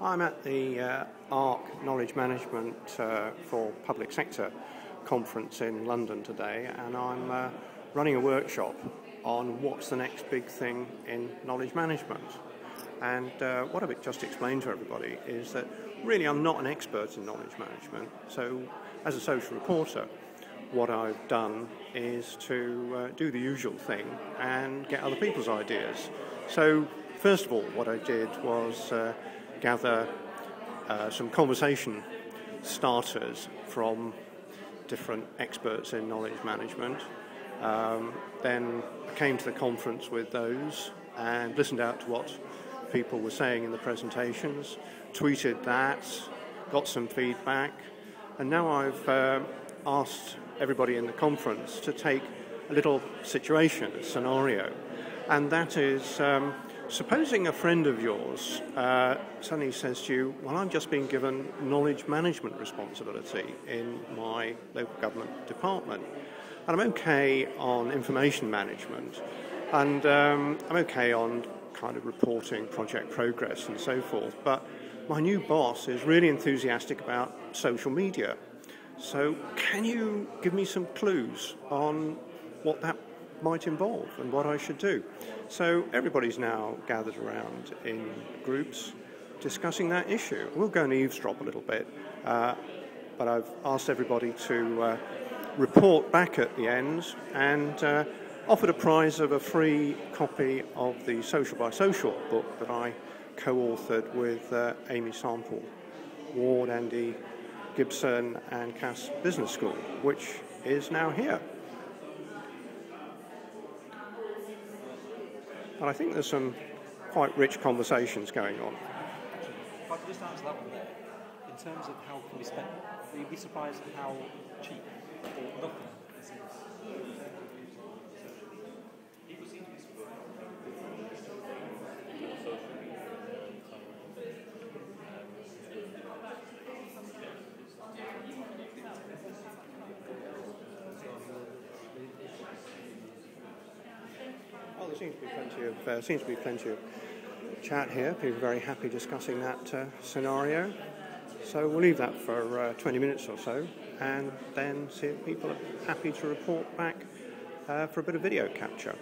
I'm at the uh, Ark Knowledge Management uh, for Public Sector conference in London today, and I'm uh, running a workshop on what's the next big thing in knowledge management. And uh, what I've just explained to everybody is that really I'm not an expert in knowledge management, so as a social reporter, what I've done is to uh, do the usual thing and get other people's ideas. So, first of all, what I did was uh, gather uh, some conversation starters from different experts in knowledge management. Um, then I came to the conference with those and listened out to what people were saying in the presentations, tweeted that, got some feedback, and now I've uh, asked everybody in the conference to take a little situation, a scenario, and that is um, supposing a friend of yours uh, suddenly says to you, Well, I've just been given knowledge management responsibility in my local government department, and I'm okay on information management, and um, I'm okay on kind of reporting project progress and so forth, but my new boss is really enthusiastic about social media. So, can you give me some clues on what that might involve and what I should do? So, everybody's now gathered around in groups discussing that issue. We'll go and eavesdrop a little bit, uh, but I've asked everybody to uh, report back at the end and uh, offered a prize of a free copy of the Social by Social book that I co authored with uh, Amy Sample, Ward, Andy Gibson and Cass Business School, which is now here. And I think there's some quite rich conversations going on. If I could just answer that one there, in terms of how can we spend, you'd be surprised at how cheap or nothing there seems to be plenty of uh, seems to be plenty of chat here. People are very happy discussing that uh, scenario. So we'll leave that for uh, 20 minutes or so, and then see if people are happy to report back uh, for a bit of video capture.